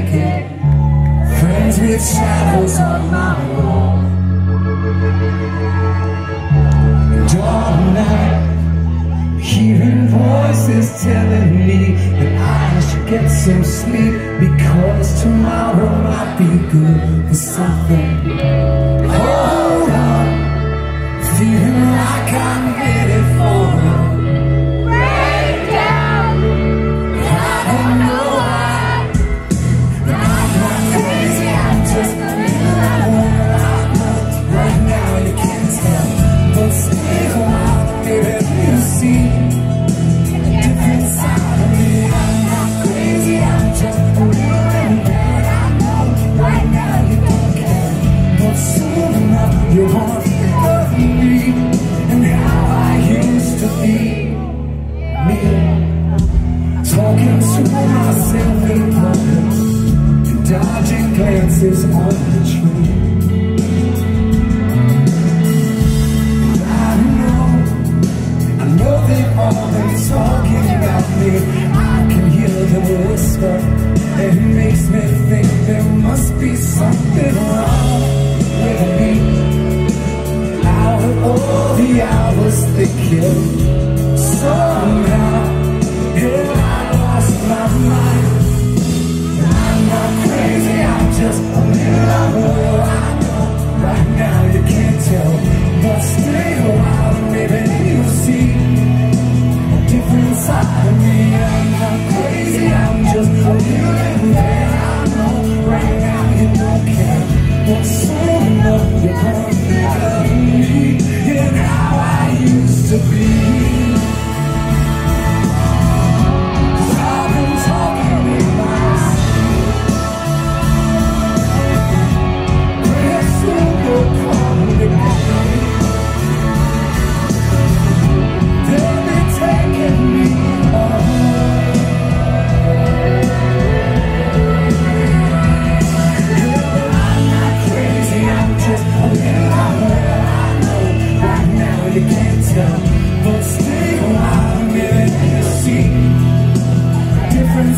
naked Friends with shadows on my wall. And all night Hearing voices telling me That I should get some sleep Because tomorrow might be good for something. Hold glances on the tree. I know, I know they've all been talking about me. I can hear them whisper And it makes me think there must be something wrong with me. Out of all the hours they kill Somehow,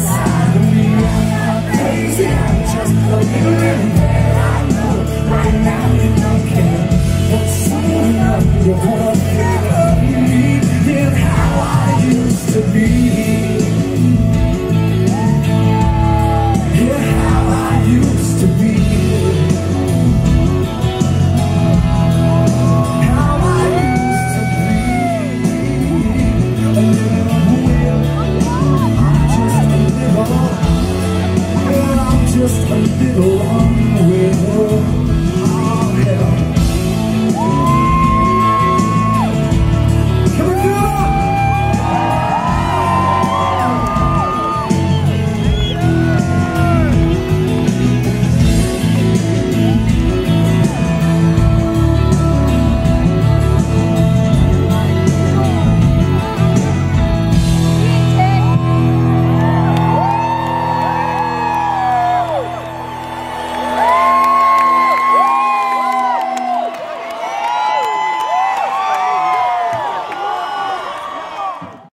just a go long way home.